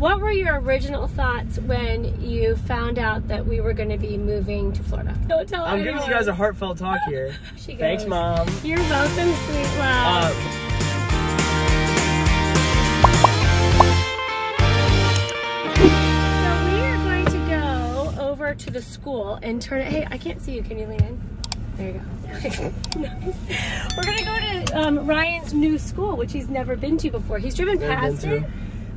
what were your original thoughts when you found out that we were going to be moving to Florida? Don't tell I'm giving you guys a heartfelt talk here. She Thanks, mom. You're welcome, sweet love. Uh, so we are going to go over to the school and turn it. Hey, I can't see you. Can you lean in? There you go. nice. We're gonna go to um, Ryan's new school, which he's never been to before. He's driven Never been past to. it,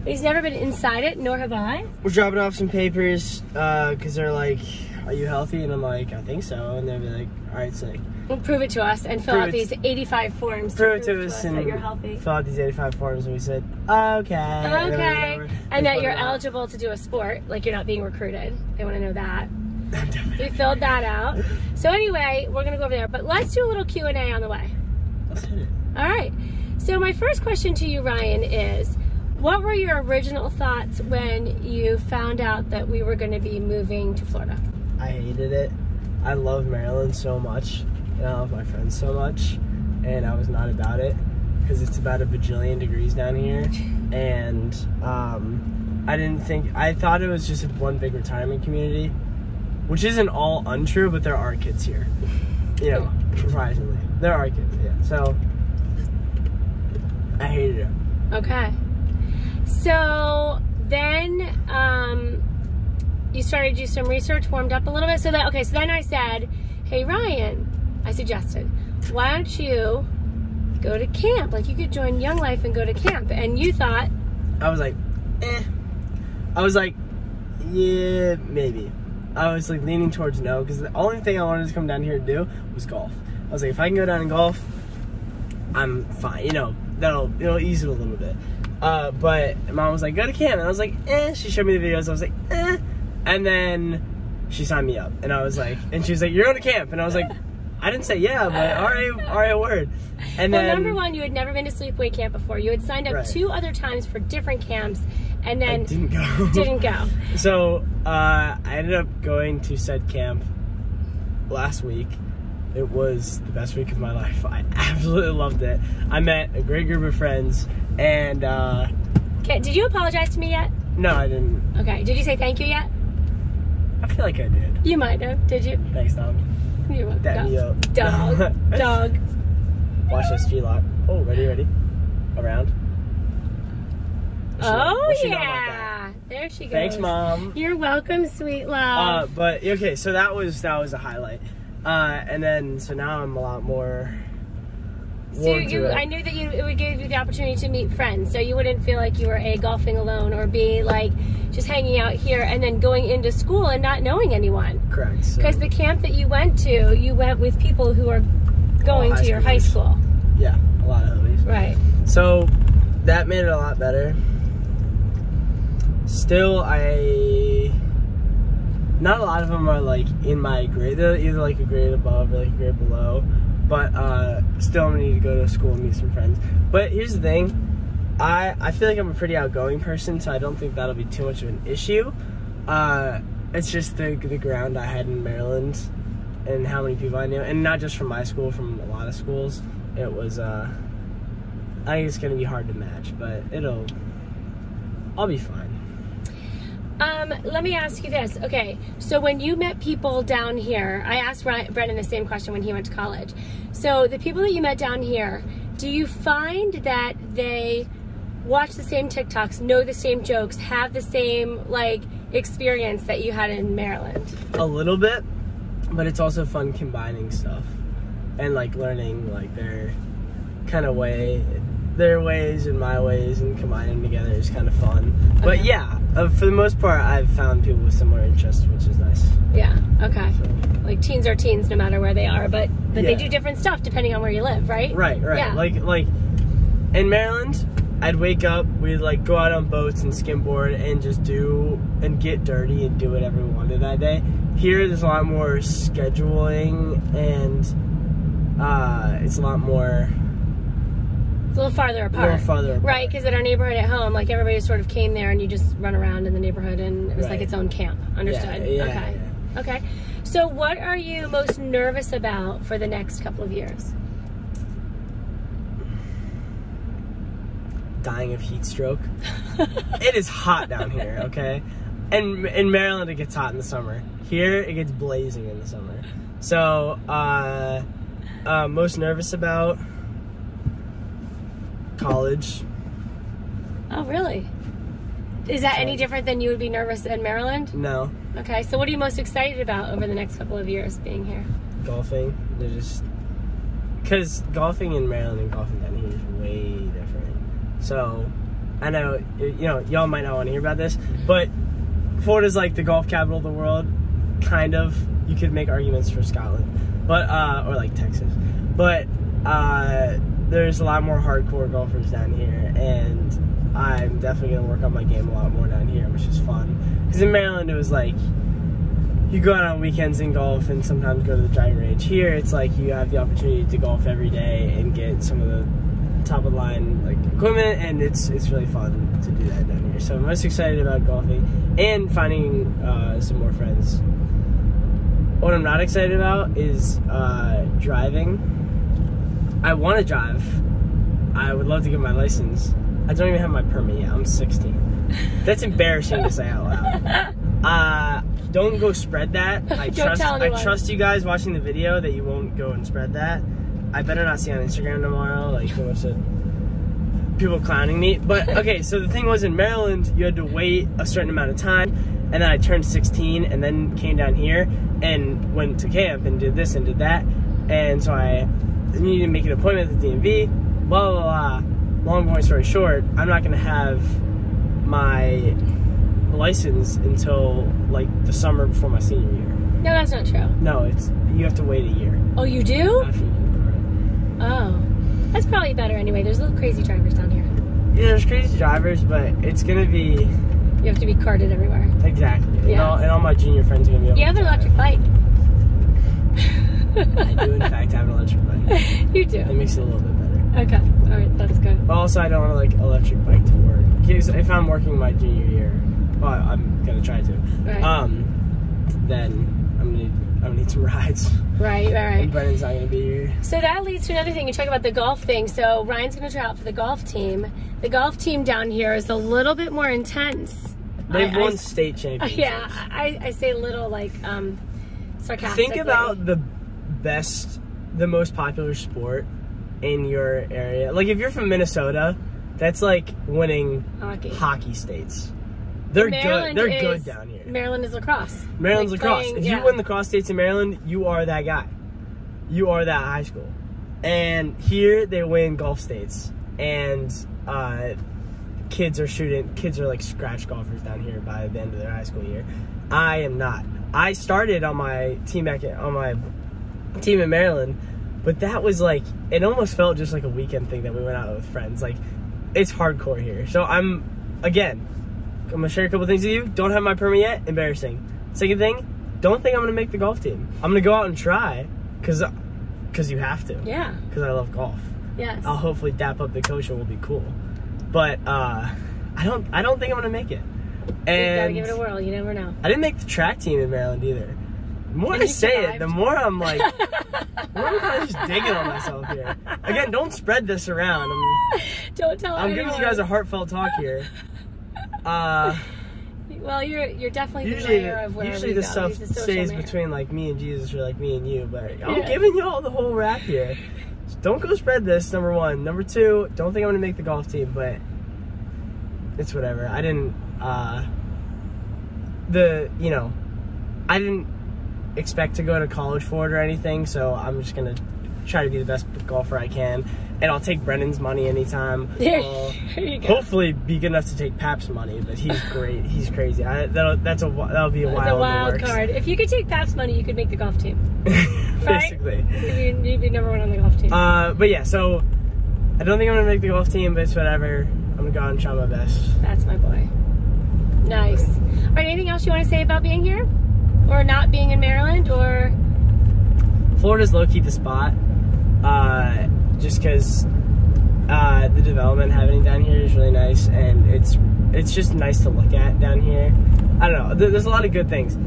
but he's never been inside it, nor have I. we're dropping off some papers uh, because they're like, "Are you healthy?" And I'm like, "I think so." And they'll be like, "All right, sick." Well, prove it to us and fill Prove out these 85 forms. Prove it to to us that and you're healthy. fill out these 85 forms. And we said, "Okay." And then we Okay, and that you're out. eligible to do a sport, like you're not being recruited. They want to know that. We filled that out. So anyway, we're gonna go over there, but let's do a little Q and A on the way. Let's hit it. All right. So my first question to you, Ryan, is what were your original thoughts when you found out that we were going to be moving to Florida? I hated it. I love Maryland so much, and I love my friends so much, and I was not about it because it's about a bajillion degrees down here, and um, I didn't think I thought it was just one big retirement community, which isn't all untrue, but there are kids here. You know, surprisingly, there are kids. Yeah, so I hated it. Okay. So then um, you started to do some research, warmed up a little bit. So that okay. So then I said, "Hey Ryan," I suggested, "Why don't you go to camp? Like you could join Young Life and go to camp." And you thought, I was like, eh. I was like, yeah, maybe. I was like leaning towards no because the only thing I wanted to come down here to do was golf. I was like, if I can go down and golf, I'm fine. You know, that'll it'll ease it a little bit. Uh, but mom was like, go to camp, and I was like, eh. She showed me the videos. I was like, eh. And then she signed me up, and I was like, and she was like, you're going to camp, and I was like, I didn't say yeah, but all right, all right, word. And well, then number one, you had never been to sleepaway camp before. You had signed up Right. two other times for different camps, and I then didn't go. didn't go. So uh, I ended up going to said camp last week. It was the best week of my life. I absolutely loved it. I met a great group of friends, and uh, Okay, did you apologize to me yet? no, I didn't. Okay, did you say thank you yet? I feel like I did. You might have. Did you? Thanks, Tom. You were That me up. Dog. Dog. Watch this G lock. Oh, ready, ready. Around. What's Oh she yeah. There she goes. Thanks, mom. You're welcome, sweet Uh, love. but okay, so that was that was a highlight. Uh, and then so now I'm a lot more. so you. I knew that you it would give you the opportunity to meet friends, so you wouldn't feel like you were a golfing alone or be like just hanging out here and then going into school and not knowing anyone. Correct. so- Because the camp that you went to, you went with people who are going to your high school. Yeah, a lot of homies. Right. So that made it a lot better. Still, I. Not a lot of them are like in my grade. They're either like a grade above or like a grade below. But uh, still, I'm gonna need to go to school and meet some friends. But here's the thing. I, I feel like I'm a pretty outgoing person, so I don't think that'll be too much of an issue. Uh, it's just the, the ground I had in Maryland and how many people I knew, and not just from my school, from a lot of schools. It was, uh, I think it's gonna be hard to match, but it'll, I'll be fine. Um, let me ask you this. Okay, so when you met people down here, I asked Ryan, Brennan the same question when he went to college. So the people that you met down here, do you find that they watch the same TikToks, know the same jokes, have the same like experience that you had in Maryland? A little bit, but it's also fun combining stuff and like learning like their kind of way, their ways and my ways, and combining them together is kind of fun. But yeah, uh, for the most part, I've found people with similar interests, which is nice. Yeah. Okay. So. Like teens are teens no matter where they are, but but they do different stuff depending on where you live, right? Right, right. Yeah. Like like in Maryland, I'd wake up, we'd like go out on boats and skimboard and just do and get dirty and do whatever we wanted that day. Here there's a lot more scheduling and uh it's a lot more It's a little farther a apart. little farther apart. Right, because at our neighborhood at home, like everybody sort of came there and you just run around in the neighborhood and it was like its own camp. Understood? Yeah, yeah, okay. Okay. So what are you most nervous about for the next couple of years? dying of heat stroke. it is hot down here, okay? And in Maryland, it gets hot in the summer. Here, it gets blazing in the summer. So, uh, uh, most nervous about college. Oh, really? Is that any different than you would be nervous in Maryland? No, Okay, so what are you most excited about over the next couple of years being here? golfing. They're just because golfing in Maryland and golfing down here is way different. So, I know you know y'all might not want to hear about this, but Florida's like the golf capital of the world. Kind of, you could make arguments for Scotland, but uh, or like Texas, but uh, there's a lot more hardcore golfers down here, and I'm definitely gonna work on my game a lot more down here, which is fun. Because in Maryland, it was like you go out on weekends and golf and sometimes go to the driving range. Here, it's like you have the opportunity to golf every day and get some of the top of the line like equipment, and it's it's really fun to do that down here. So I'm most excited about golfing and finding uh, some more friends. What I'm not excited about is uh, driving. I want to drive. I would love to get my license. I don't even have my permit yet. I'm 16. That's embarrassing to say out loud. Uh, don't go spread that. I trust. I trust you guys watching the video that you won't go and spread that. I better not see on Instagram tomorrow like a bunch of people clowning me. But okay, so the thing was in Maryland, you had to wait a certain amount of time, and then I turned 16, and then came down here and went to camp and did this and did that, and so I needed to make an appointment at the DMV. Blah blah blah. Long point story short, I'm not gonna have my license until like the summer before my senior year. No, that's not true. No, it's you have to wait a year Oh, you do? after you get the permit. Oh. That's probably better anyway. There's little crazy drivers down here. Yeah, there's crazy drivers, but it's gonna be You have to be carted everywhere. exactly. And, all, and all my junior friends are gonna be able You have an electric bike. I do in fact have an electric bike. you do. It makes it a little bit better. Okay. All right. That's good. But also, I don't want to like electric bike to work. Because if I'm working my junior year, well, I'm gonna try to. Right. Um, then I'm gonna need, I'm gonna need some rides. right. Right. And Brennan's not gonna be here. So that leads to another thing. You talk about the golf thing. So Ryan's going to try out for the golf team. The golf team down here is a little bit more intense. They've I- I won s- state championships. yeah, I, I say a little like um, sarcastically. Think about the best, the most popular sport in your area. Like if you're from Minnesota, that's like winning hockey. hockey states. They're Maryland good. They're is- good down here. Maryland is lacrosse. Maryland's Like lacrosse. playing- if yeah. you win lacrosse states in Maryland, you are that guy. You are that high school. And here they win golf states, and uh, kids are shooting. Kids are like scratch golfers down here by the end of their high school year. I am not. I started on my team back at, on my team in Maryland, but that was like it almost felt just like a weekend thing that we went out with friends. Like it's hardcore here. So I'm again, I'm gonna share a couple things with you. Don't have my permit yet. Embarrassing. Second thing, don't think I'm gonna make the golf team. I'm gonna go out and try, cause, cause you have to. Yeah. Cause I love golf. Yes. I'll hopefully dap up the coach and we'll be cool. But uh, I don't, I don't think I'm gonna make it. you gotta And give it a whirl. You never know. I didn't make the track team in Maryland either. The more I you say it, the more I'm like, more I'm kind of just digging on myself here. Again, don't spread this around. I'm, Don't tell I'm giving you guys a heartfelt talk here. Uh, Well, you're you're definitely the usually, mayor of wherever usually you this stuff stays between like me and Jesus or like me and you, but I'm Yeah. giving y'all the whole rap here. So don't go spread this. Number one. Number two. Don't think I'm gonna make the golf team, but it's whatever. I didn't. uh The you know, I didn't expect to go to college for it or anything, so I'm just gonna try to be the best golfer I can, and I'll take Brennan's money anytime. You go. Hopefully, be good enough to take Pap's money, but he's great. He's crazy. I, that'll, that's a that'll be a It's while a wild card. If you could take Pap's money, you could make the golf team. Basically. You'd be, you'd be number one on the golf team. Uh, but yeah, so I don't think I'm gonna make the golf team, but it's whatever. I'm gonna go out and try my best. That's my boy. Nice. All right, anything else you want to say about being here? Or not being in Maryland? Or Florida's low key the spot, uh, just because uh, the development happening down here is really nice, and it's it's just nice to look at down here. I don't know. There's a lot of good things.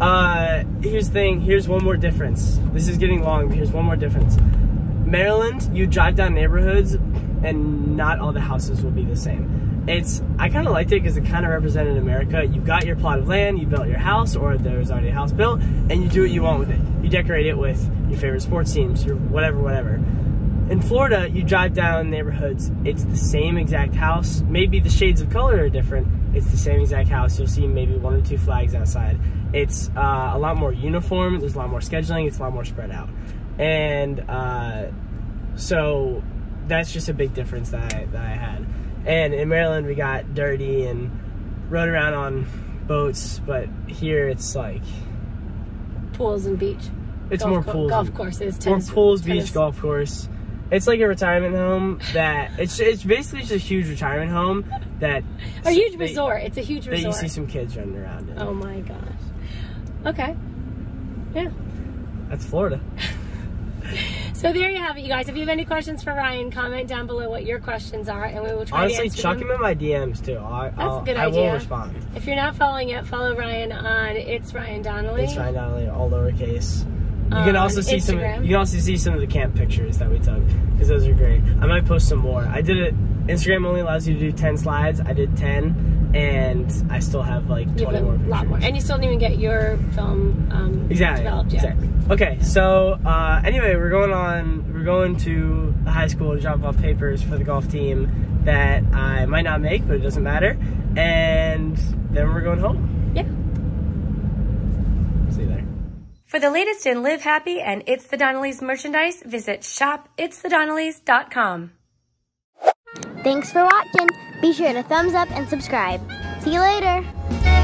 Uh, here's the thing. Here's one more difference. This is getting long, but here's one more difference. Maryland, you drive down neighborhoods, and not all the houses will be the same. It's I kind of liked it because it kind of represented America. You got your plot of land, you built your house, or there's already a house built, and you do what you want with it. You decorate it with your favorite sports teams, your whatever, whatever. In Florida, you drive down neighborhoods, it's the same exact house. Maybe the shades of color are different. It's the same exact house. You'll see maybe one or two flags outside. It's uh, a lot more uniform. There's a lot more scheduling. It's a lot more spread out. And uh, so that's just a big difference that I, that I had. And in Maryland, we got dirty and rode around on boats, but here it's like Pools and beach. it's golf more pools. golf courses, more pools, tennis. beach, golf course. It's like a retirement home that it's it's basically just a huge retirement home that A huge they- resort. It's a huge resort. That you see some kids running around in. oh my gosh. Okay. Yeah. That's Florida. So there you have it, you guys. If you have any questions for Ryan, comment down below what your questions are, and we will try Honestly, to answer chuck them. him in my DMs too. I, I'll, a good I will idea. respond. If you're not following yet, follow Ryan on It's Ryan Donnelly. It's Ryan Donnelly, all lowercase. You can um, also see some. You can also see some of the camp pictures that we took because those are great. I might post some more. I did it. Instagram only allows you to do ten slides. I did ten, and I still have like You twenty have a more. lot more, and you still didn't even get your film um, Exactly. developed yet. Exactly. Okay, so uh, anyway, we're going on. We're going to the high school to drop off papers for the golf team that I might not make, but it doesn't matter. And then we're going home. Yeah. See you there. For the latest in Live Happy and It's the Donnellys merchandise, visit shopitsthedonnellys.com. Thanks for watching. Be sure to thumbs up and subscribe. See you later.